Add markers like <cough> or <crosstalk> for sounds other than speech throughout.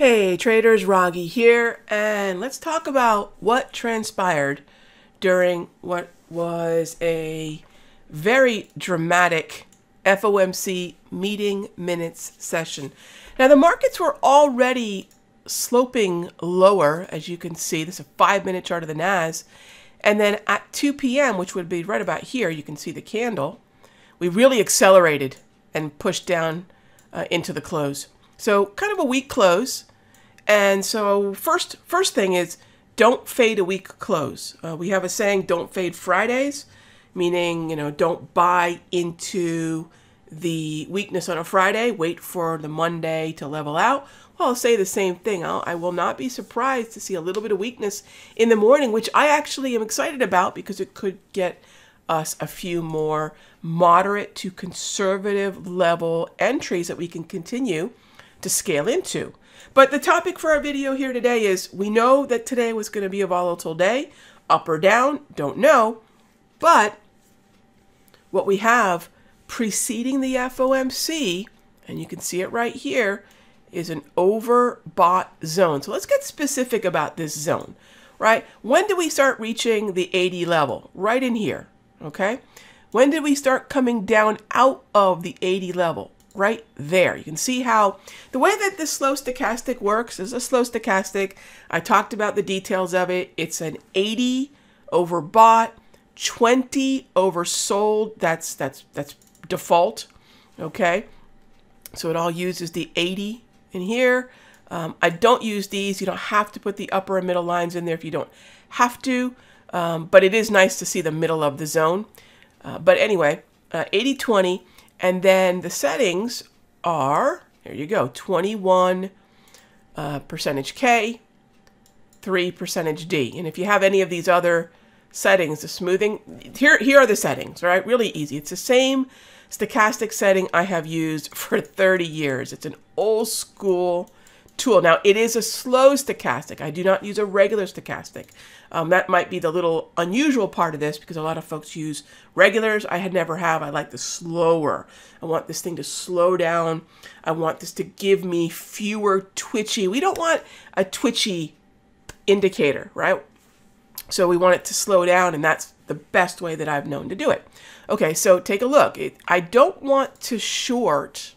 Hey traders, Raghee here, and let's talk about what transpired during what was a very dramatic FOMC meeting minutes session. Now, the markets were already sloping lower, as you can see. This is a five minute chart of the NAS. And then at 2 p.m., which would be right about here, you can see the candle, we really accelerated and pushed down uh, into the close. So, kind of a weak close. And so first first thing is don't fade a weak close. Uh, we have a saying, don't fade Fridays, meaning, you know, don't buy into the weakness on a Friday, wait for the Monday to level out. Well, I'll say the same thing. I'll, I will not be surprised to see a little bit of weakness in the morning, which I actually am excited about because it could get us a few more moderate to conservative level entries that we can continue to scale into. But the topic for our video here today is we know that today was going to be a volatile day, up or down, don't know. But what we have preceding the FOMC, and you can see it right here, is an overbought zone. So let's get specific about this zone, right? When do we start reaching the 80 level? Right in here, okay? When did we start coming down out of the 80 level? Right there. You can see how the way that this slow stochastic works is a slow stochastic. I talked about the details of it. It's an 80 overbought, 20 oversold. That's that's that's default. Okay. So it all uses the 80 in here. Um, I don't use these. You don't have to put the upper and middle lines in there if you don't have to. Um, but it is nice to see the middle of the zone. Uh, but anyway, 80-20. Uh, and then the settings are, here you go, 21 uh, percentage K, 3 percentage D. And if you have any of these other settings, the smoothing, here, here are the settings, right? Really easy. It's the same stochastic setting I have used <laughs> for 30 years. It's an old school tool. Now, it is a slow stochastic. I do not use a regular stochastic. Um, that might be the little unusual part of this because a lot of folks use regulars. I had never have. I like the slower. I want this thing to slow down. I want this to give me fewer twitchy. We don't want a twitchy indicator, right? So we want it to slow down, and that's the best way that I've known to do it. Okay, so take a look. It, I don't want to short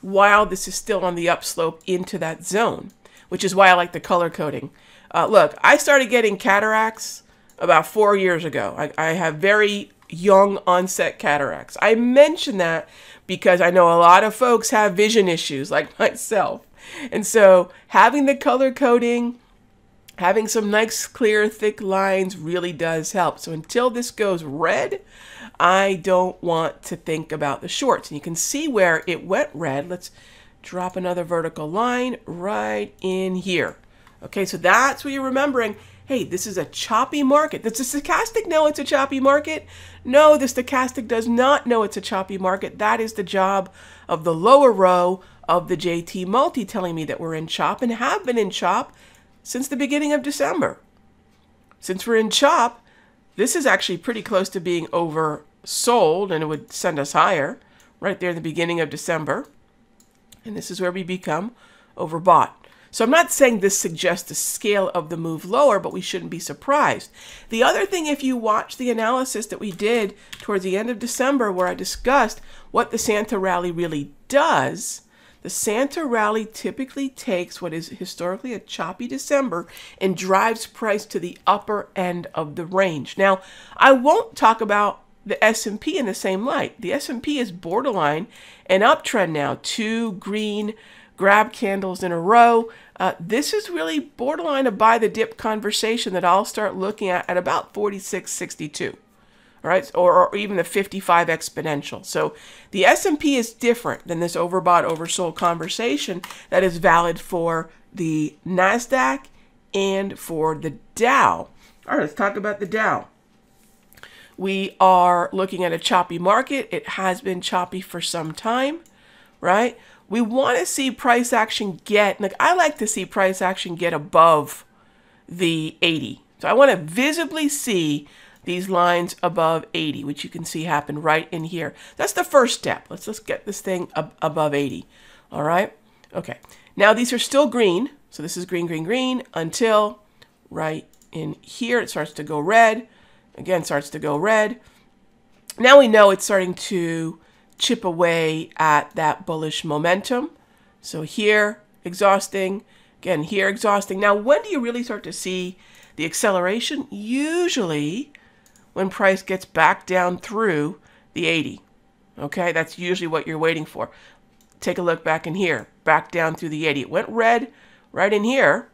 while this is still on the upslope into that zone, which is why I like the color coding. Uh, look, I started getting cataracts about four years ago. I, I have very young onset cataracts. I mention that because I know a lot of folks have vision issues like <laughs> myself. And so having the color coding, having some nice clear thick lines really does help. So until this goes red, I don't want to think about the shorts. And you can see where it went red. Let's drop another vertical line right in here. Okay, so that's what you're remembering. Hey, this is a choppy market. Does the stochastic know it's a choppy market? No, the stochastic does not know it's a choppy market. That is the job of the lower row of the JT multi telling me that we're in chop and have been in chop since the beginning of December. Since we're in chop, this is actually pretty close to being oversold and it would send us higher right there in the beginning of December. And this is where we become overbought. So I'm not saying this suggests the scale of the move lower, but we shouldn't be surprised. The other thing, if you watch the analysis that we did towards the end of December, where I discussed what the Santa rally really does, the Santa rally typically takes what is historically a choppy December and drives price to the upper end of the range. Now, I won't talk about the S&P in the same light. The S&P is borderline an uptrend now, two green grab candles in a row. Uh, this is really borderline a buy the dip conversation that I'll start looking at at about 46.62 all right? Or, or, even the 55 exponential. So the s&p is different than this overbought oversold conversation that is valid for the nasdaq and for the dow. All right let's talk about the dow. We are looking at a choppy market. It has been choppy for some time right? We want to see price action get, like I like to see price action get above the 80. So I want to visibly see these lines above 80, which you can see happen right in here. That's the first step. Let's just get this thing ab above 80. All right. Okay. Now these are still green. So this is green, green, green until right in here it starts to go red. Again, starts to go red. Now we know it's starting to chip away at that bullish momentum. So here, exhausting. Again, here, exhausting. Now, when do you really start to see the acceleration? Usually when price gets back down through the 80. Okay, that's usually what you're waiting for. Take a look back in here, back down through the 80. It went red right in here,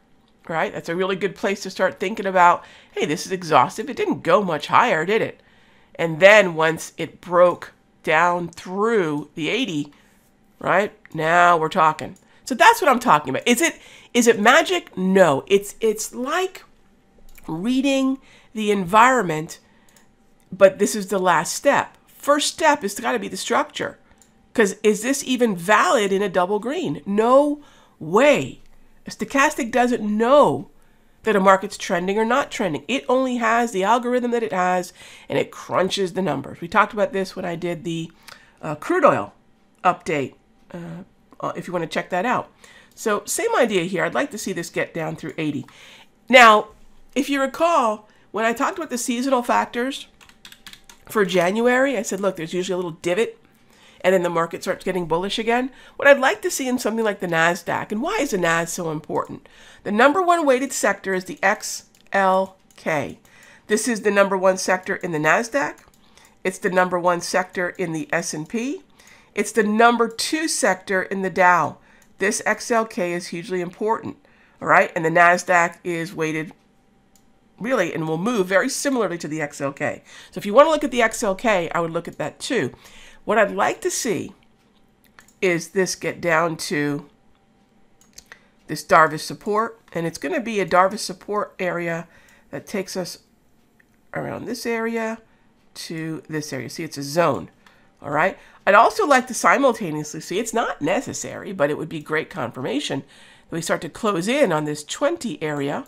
right? That's a really good place to start thinking about, hey, this is exhaustive. It didn't go much higher, did it? And then once it broke down through the 80, right? Now we're talking. So that's what I'm talking about. Is it is it magic? No. It's it's like reading the environment, but this is the last step. First step is got to be the structure. Because is this even valid in a double green? No way. A stochastic doesn't know that a market's trending or not trending. It only has the algorithm that it has and it crunches the numbers. We talked about this when I did the uh, crude oil update, uh, uh if you want to check that out. So, same idea here. I'd like to see this get down through 80. Now, if you recall, when I talked about the seasonal factors for January, I said, look, there's usually a little divot and then the market starts getting bullish again. What I'd like to see in something like the NASDAQ, and why is the NAS so important? The number one weighted sector is the XLK. This is the number one sector in the NASDAQ. It's the number one sector in the S&P. It's the number two sector in the Dow. This XLK is hugely important, all right? And the NASDAQ is weighted really and will move very similarly to the XLK. So if you want to look at the XLK, I would look at that too. What I'd like to see is this get down to this Darvas support, and it's going to be a Darvas support area that takes us around this area to this area. See, it's a zone. All right. I'd also like to simultaneously see, it's not necessary, but it would be great confirmation that we start to close in on this 20 area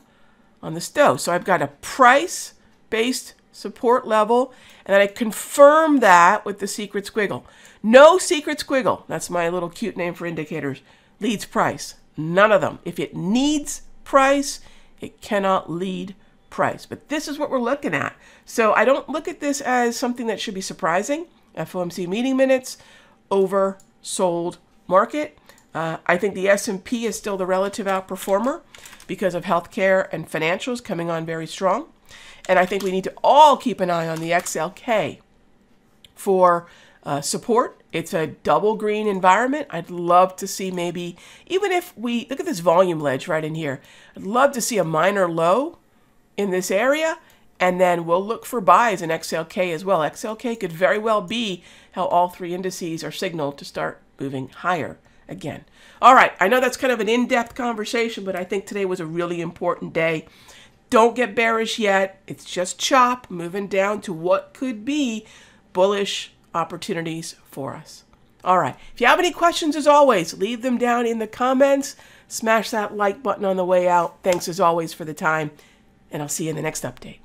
on the stoch. So I've got a price-based support level, and then I confirm that with the secret squiggle. No secret squiggle, that's my little cute name for indicators, leads price. None of them. If it needs price, it cannot lead price. But this is what we're looking at. So I don't look at this as something that should be surprising. FOMC meeting minutes, oversold market. Uh, I think the S&P is still the relative outperformer because of healthcare and financials coming on very strong. And I think we need to all keep an eye on the XLK for uh, support. It's a double green environment. I'd love to see maybe, even if we, look at this volume ledge right in here. I'd love to see a minor low in this area. And then we'll look for buys in XLK as well. XLK could very well be how all three indices are signaled to start moving higher again. All right, I know that's kind of an in-depth conversation, but I think today was a really important day. Don't get bearish yet. It's just chop, moving down to what could be bullish opportunities for us. All right, if you have any questions, as always, leave them down in the comments. Smash that like button on the way out. Thanks as always for the time, and I'll see you in the next update.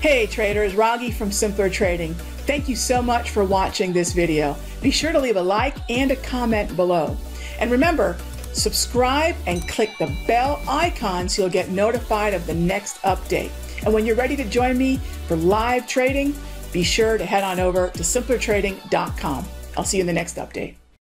Hey traders, Raghee from Simpler Trading. Thank you so much for watching this video. Be sure to leave a like and a comment below. And remember, subscribe and click the bell icon so you'll get notified of the next update. And when you're ready to join me for live trading, be sure to head on over to simplertrading.com. I'll see you in the next update.